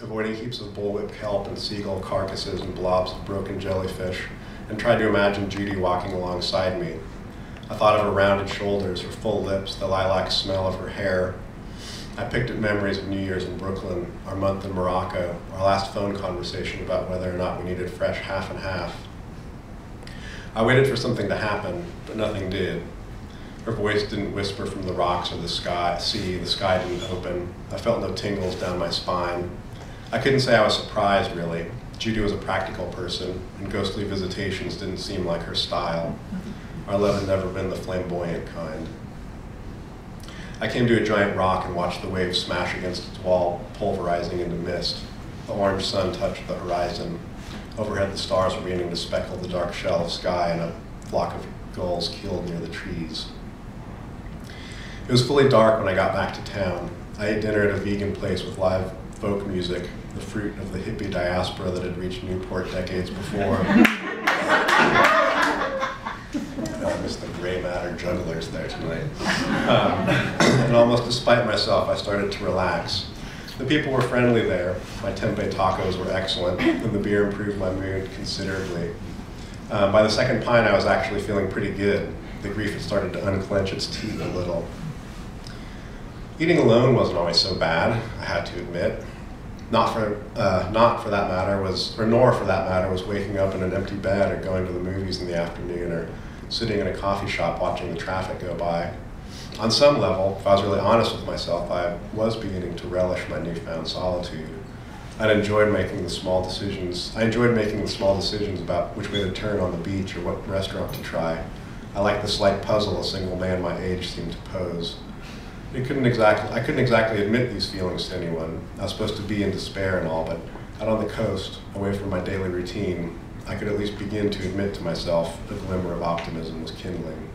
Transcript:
avoiding heaps of bullwhip kelp and seagull carcasses and blobs of broken jellyfish, and tried to imagine Judy walking alongside me. I thought of her rounded shoulders, her full lips, the lilac smell of her hair. I picked at memories of New Year's in Brooklyn, our month in Morocco, our last phone conversation about whether or not we needed fresh half and half. I waited for something to happen, but nothing did. Her voice didn't whisper from the rocks or the sky, sea, the sky didn't open. I felt no tingles down my spine. I couldn't say I was surprised, really. Judy was a practical person, and ghostly visitations didn't seem like her style. Our love had never been the flamboyant kind. I came to a giant rock and watched the waves smash against its wall, pulverizing into mist. The orange sun touched the horizon. Overhead, the stars were beginning to speckle the dark shell of sky, and a flock of gulls keeled near the trees. It was fully dark when I got back to town. I ate dinner at a vegan place with live folk music, the fruit of the hippie diaspora that had reached Newport decades before. I the gray matter jugglers there tonight. Um, and almost despite myself, I started to relax. The people were friendly there. My tempeh tacos were excellent, and the beer improved my mood considerably. Um, by the second pint, I was actually feeling pretty good. The grief had started to unclench its teeth a little. Eating alone wasn't always so bad, I had to admit. Not for, uh, not for that matter was, or nor for that matter, was waking up in an empty bed or going to the movies in the afternoon or sitting in a coffee shop watching the traffic go by. On some level, if I was really honest with myself, I was beginning to relish my newfound solitude. I'd enjoyed making the small decisions. I enjoyed making the small decisions about which way to turn on the beach or what restaurant to try. I liked the slight puzzle a single man my age seemed to pose. It couldn't exactly, I couldn't exactly admit these feelings to anyone. I was supposed to be in despair and all, but out on the coast, away from my daily routine, I could at least begin to admit to myself a glimmer of optimism was kindling.